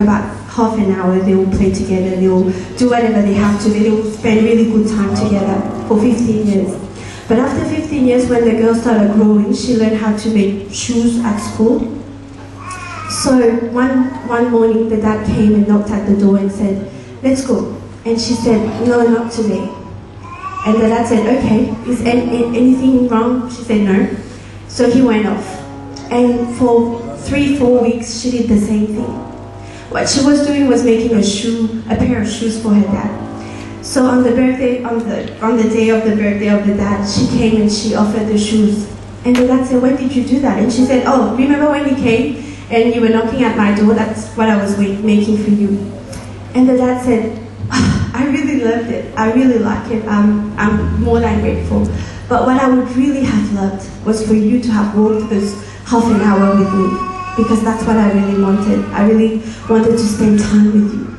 about half an hour, they will play together, they will do whatever they have to, they will spend really good time together for 15 years. But after 15 years, when the girl started growing, she learned how to make shoes at school. So one, one morning, the dad came and knocked at the door and said, let's go. And she said, no, not today. And the dad said, okay, is anything wrong? She said, no. So he went off. And for three, four weeks, she did the same thing. What she was doing was making a shoe, a pair of shoes for her dad. So on the birthday, on the on the day of the birthday of the dad, she came and she offered the shoes. And the dad said, when did you do that? And she said, oh, remember when you came and you were knocking at my door? That's what I was making for you. And the dad said, oh, I really loved it. I really like it. I'm, I'm more than grateful. But what I would really have loved was for you to have walked this half an hour with me because that's what I really wanted. I really wanted to spend time with you.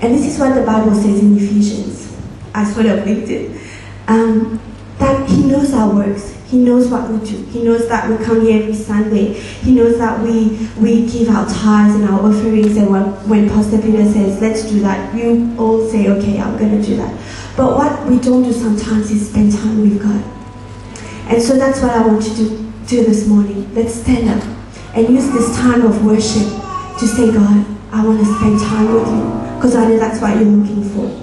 And this is what the Bible says in Ephesians. I sort of linked it. Um, that He knows our works. He knows what we do. He knows that we come here every Sunday. He knows that we, we give our tithes and our offerings. And when, when Pastor Peter says, let's do that, you all say, okay, I'm going to do that. But what we don't do sometimes is spend time with God. And so that's what I want you to do this morning. Let's stand up and use this time of worship to say, God, I want to spend time with you because I know that's what you're looking for.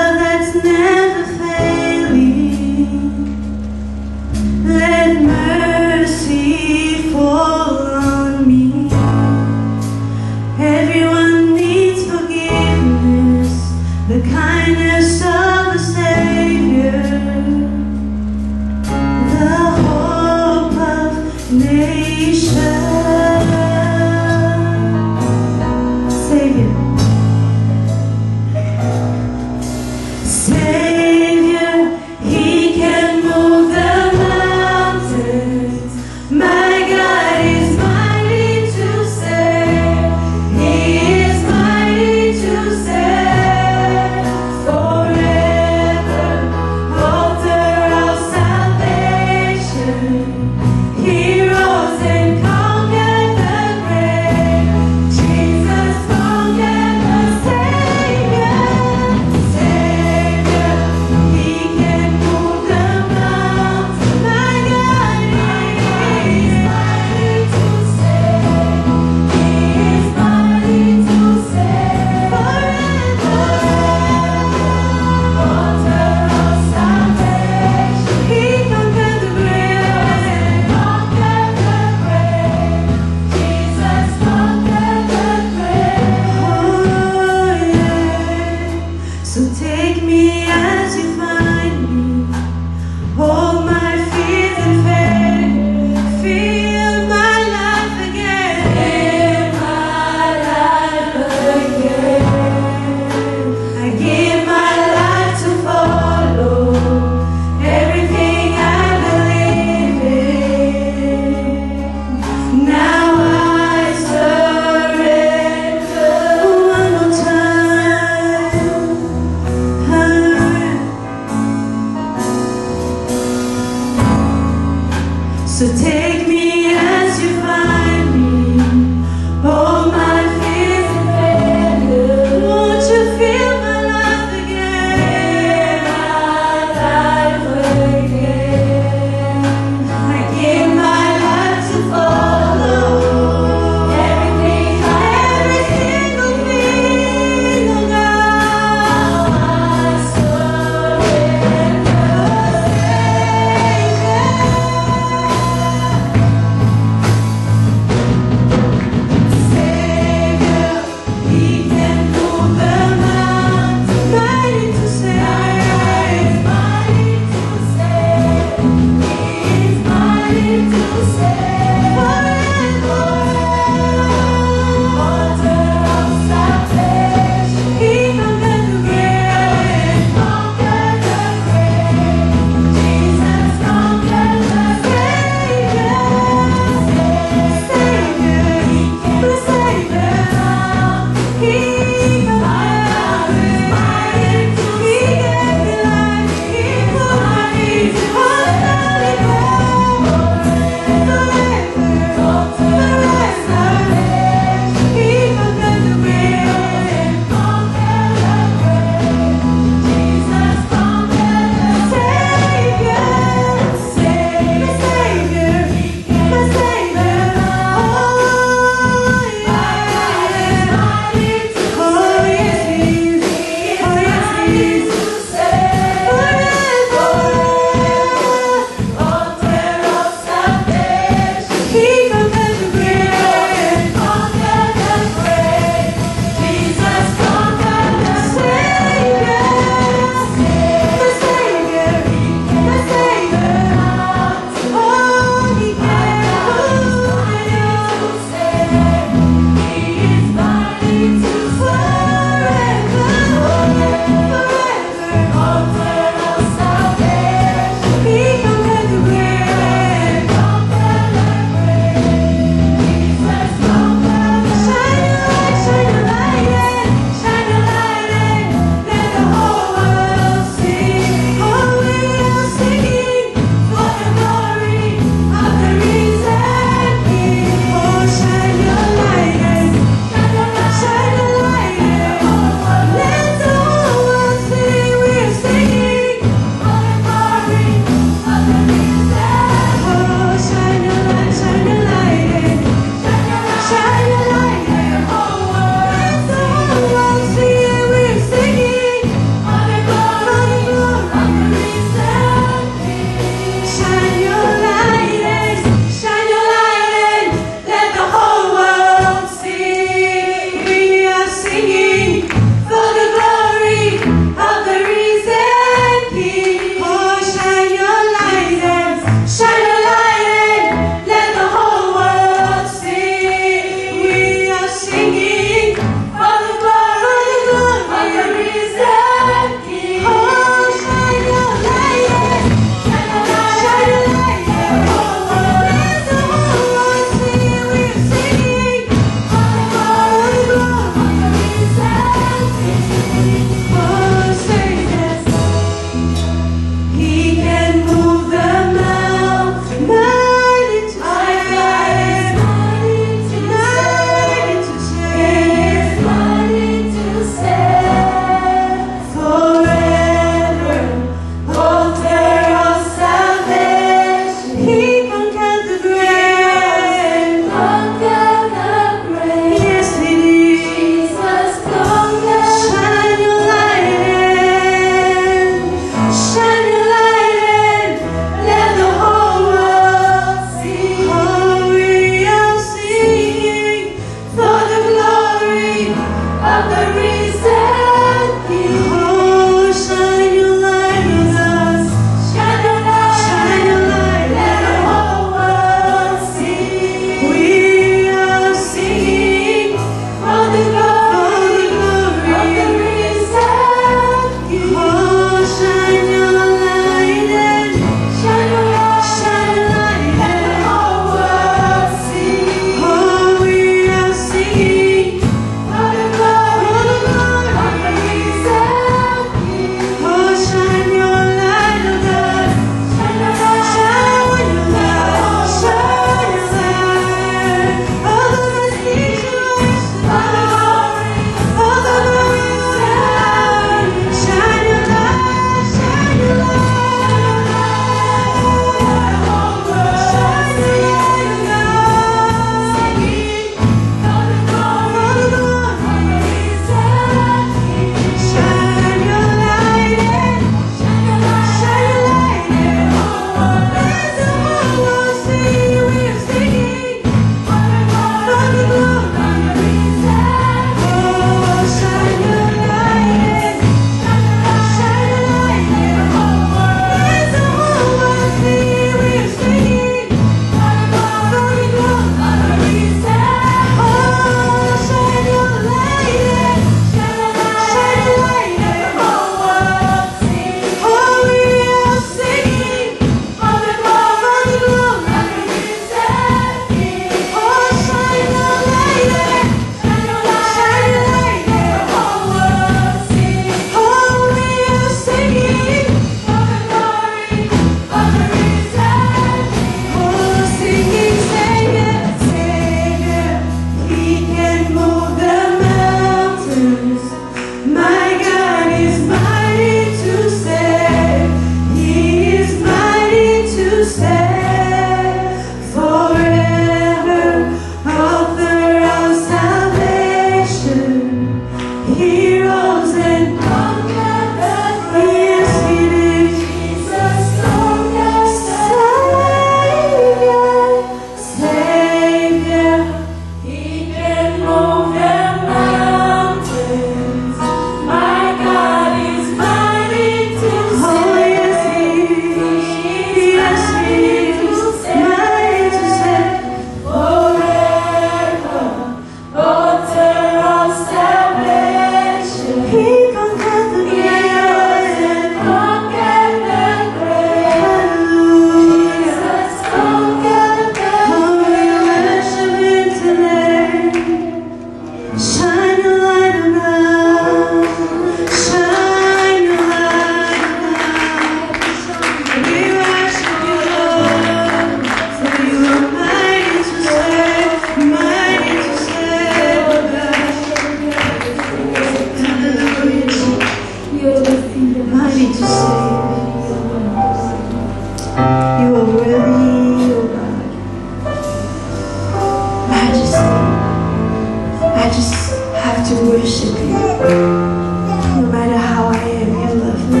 No matter how I am, you love me.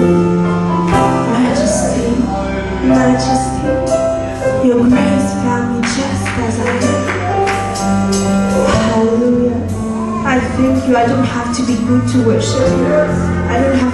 Majesty, majesty, your grace found me just as I am. Hallelujah. I thank you. I don't have to be good to worship you. I don't have